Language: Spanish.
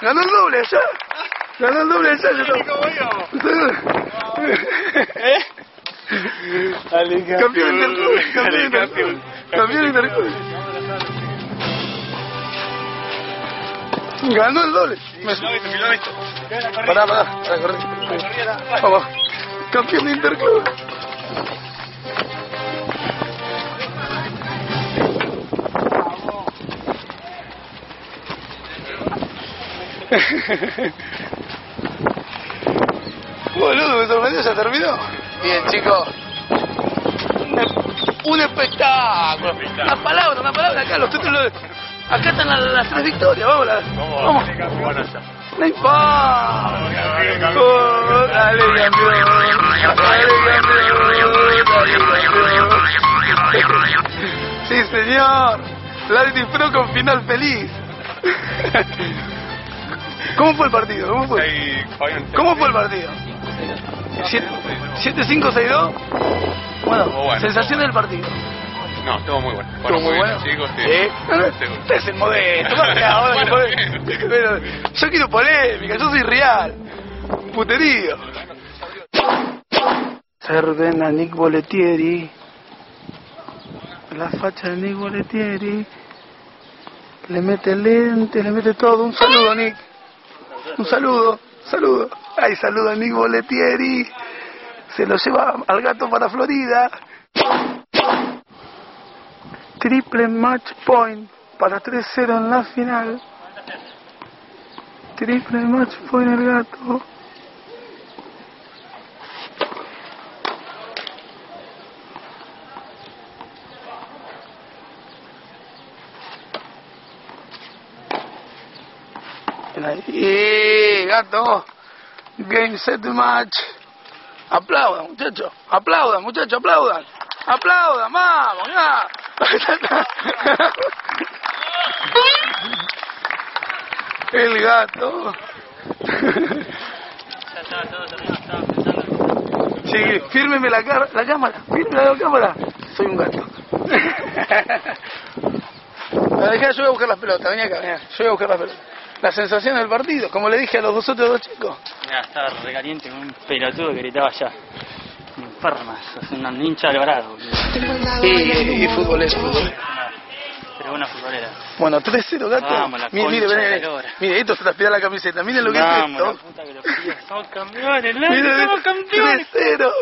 Ganó el doble allá. Ganó el doble allá. Yo ¿Eh? Dale, Campeón interclub. Dale, Campeón interclub. Campeón interclub. Ganó el doble. Me- Pará, pará, pará, corre. Vamos. Campeón de interclub. Boludo, me sorprendió, ya terminó. Bien, chicos. Un espectáculo. Una palabra, una palabra acá, los títulos. Acá están las, las tres victorias, vamos. las- vamos. No importa. Dale, campeón. Dale, campeón. Dale, campeón. Sí, señor. La disfrutó con final feliz. ¿Cómo fue el partido? ¿Cómo fue? ¿Cómo fue el partido? 7-5-6-2. Bueno, bueno. sensación del partido. No, estuvo muy bueno. Estuvo muy bueno. Usted es el modesto. ahora Bueno, Pero yo quiero polémica, yo soy real. Puterío. Serven a Nick Boletieri. La facha de Nick Boletieri. Le mete lente, le mete todo. Un saludo, Nick. Un saludo, saludo. Ay, saludo a Nick Boletieri. Se lo lleva al gato para Florida. Triple match point para 3-0 en la final. Triple match point el gato. Ahí. ¡Eh, gato! Game set match. Aplaudan, muchachos. Aplaudan, muchachos, aplaudan. Aplaudan, vamos, ya. El gato. Sí, fírmeme la, la cámara, fírmeme la cámara. Soy un gato. La dejá, yo voy a buscar las pelotas, vení acá, vení yo voy a buscar las pelotas. La sensación del partido, como le dije a los dos otros dos chicos. Mira, estaba recaliente con un pelotudo que gritaba allá. Enfermas, es una hincha alvarado. Y, y futbolero, futbolero. Pero buena futbolera. Bueno, 3-0 gato. Vamos, la mire, mire, mire, la mire, esto se transpira la camiseta. Miren lo que Vamos, es la esto. puta que lo parió. Somos campeones, Mire, somos campeones. 3-0.